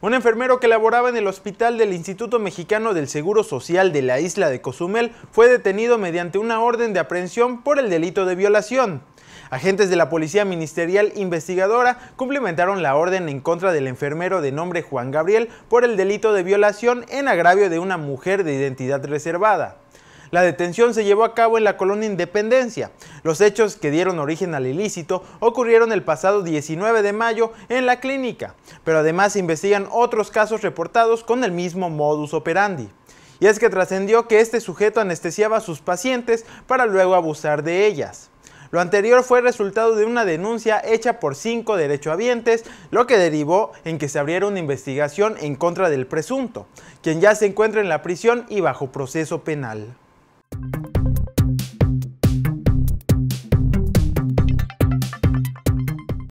Un enfermero que laboraba en el hospital del Instituto Mexicano del Seguro Social de la isla de Cozumel fue detenido mediante una orden de aprehensión por el delito de violación. Agentes de la Policía Ministerial Investigadora cumplimentaron la orden en contra del enfermero de nombre Juan Gabriel por el delito de violación en agravio de una mujer de identidad reservada. La detención se llevó a cabo en la colonia Independencia. Los hechos que dieron origen al ilícito ocurrieron el pasado 19 de mayo en la clínica, pero además se investigan otros casos reportados con el mismo modus operandi. Y es que trascendió que este sujeto anestesiaba a sus pacientes para luego abusar de ellas. Lo anterior fue resultado de una denuncia hecha por cinco derechohabientes, lo que derivó en que se abriera una investigación en contra del presunto, quien ya se encuentra en la prisión y bajo proceso penal.